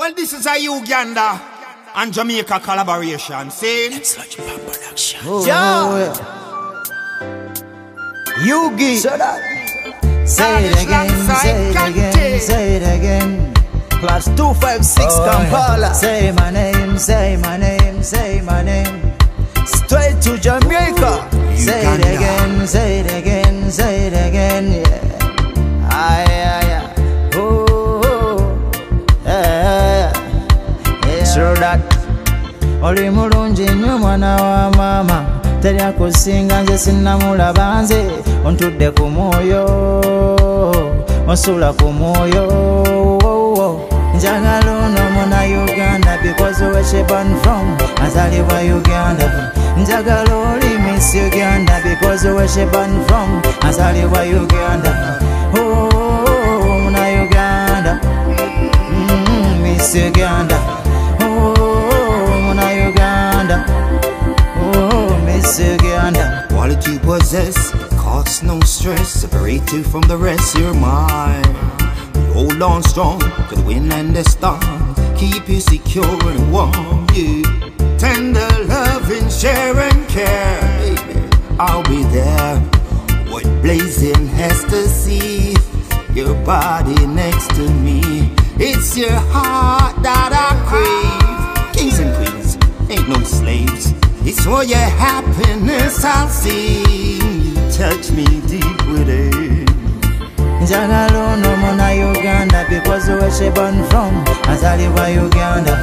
Well, this is a Uganda and Jamaica collaboration. See? Such a production. Oh, oh, oh, Yeah. Yugi. Shut up. Say it again, say it again, say it again. Plus 256 Oh, yeah. Kampala. Say my name, say my name, say my name. Straight to Jamaica. Say it again, say it again, True that. oli mulungi nnyo mwana wa maama. Teri akusinga nze sinnamulaba nze ontudde ku mwoyo osula ku mwoyo. Njagala ono muna uganda because born from azalibwa uganda. Njagala oli miss uganda because born from azalibwa uganda Uganda Quality you possess, cause no stress. Separate you from the rest, you're mine. Hold on strong to the wind and the storm. Keep you secure and warm. You tender loving share and care. Baby, I'll be there. What blazing ecstasy. Your body next to me. It's your heart that I for your happiness. I'll sing. You touch me deep within. njagala ono muna uganda because where she born from. Azalibwa uganda.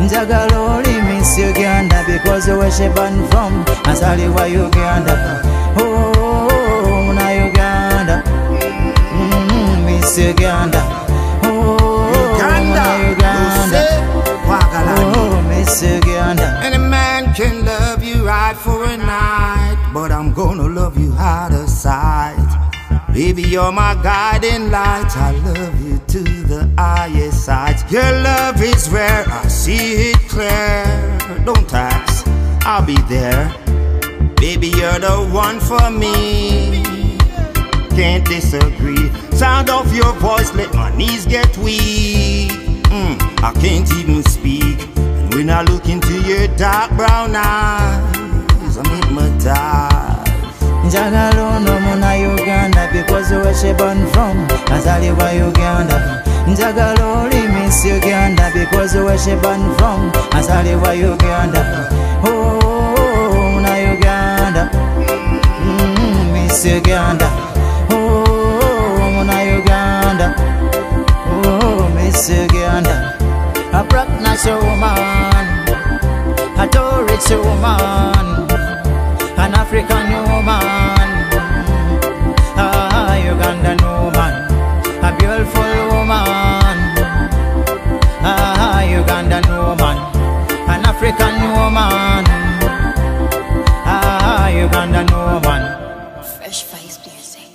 Njagala oli miss uganda because where she born from. Azalibwa uganda. Oh, muna uganda. Mm, miss uganda. Oh, muna uganda. Oh, miss uganda. Any man can love you right for a night, but I'm gonna love you out of sight. Baby, you're my guiding light. I love you to the highest sides. Your love is rare, I see it clear. Don't ask, I'll be there. Baby, you're the one for me. Can't disagree. Sound of your voice, let my knees get weak. Mm, I can't even speak. And when I look into your dark brown eyes, Hypnotized. njagala ono muna uganda because born from. Azalibwa uganda. Njagala oli miss uganda because where she born from. Azalibwa uganda. Oh, muna uganda. Mm, miss uganda. Oh, muna uganda. Oh, miss uganda. A practice woman. A Tourist woman an African woman, ah, a Ugandan woman, a beautiful woman, ah, a Ugandan woman, an African woman, ah, a Ugandan woman. Fresh Vice Music.